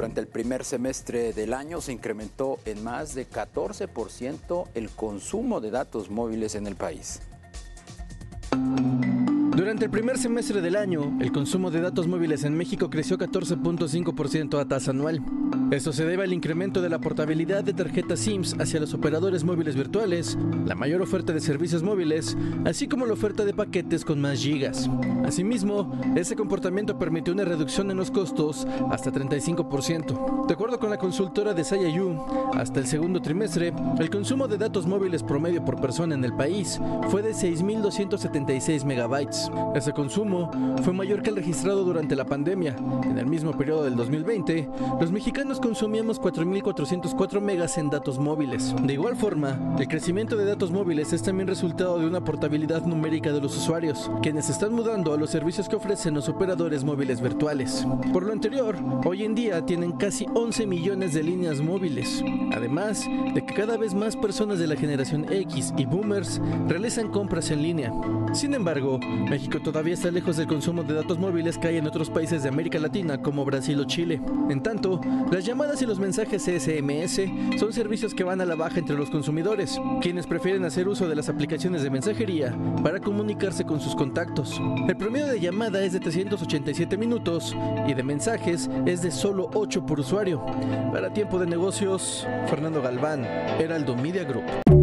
Durante el primer semestre del año se incrementó en más de 14% el consumo de datos móviles en el país. Durante el primer semestre del año, el consumo de datos móviles en México creció 14.5% a tasa anual. Esto se debe al incremento de la portabilidad de tarjetas SIMS hacia los operadores móviles virtuales, la mayor oferta de servicios móviles, así como la oferta de paquetes con más gigas. Asimismo, ese comportamiento permitió una reducción en los costos hasta 35%. De acuerdo con la consultora de Sayayu, hasta el segundo trimestre, el consumo de datos móviles promedio por persona en el país fue de 6.276 megabytes. Ese consumo fue mayor que el registrado durante la pandemia. En el mismo periodo del 2020, los mexicanos consumíamos 4.404 megas en datos móviles. De igual forma, el crecimiento de datos móviles es también resultado de una portabilidad numérica de los usuarios, quienes están mudando a los servicios que ofrecen los operadores móviles virtuales. Por lo anterior, hoy en día tienen casi 11 millones de líneas móviles, además de que cada vez más personas de la generación X y boomers realizan compras en línea. Sin embargo, México todavía está lejos del consumo de datos móviles que hay en otros países de América Latina como Brasil o Chile. En tanto, las llamadas y los mensajes SMS son servicios que van a la baja entre los consumidores, quienes prefieren hacer uso de las aplicaciones de mensajería para comunicarse con sus contactos. El promedio de llamada es de 387 minutos y de mensajes es de solo 8 por usuario. Para tiempo de negocios, Fernando Galván, Heraldo Media Group.